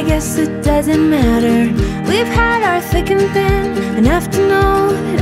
I guess it doesn't matter. We've had our thick and thin Enough to know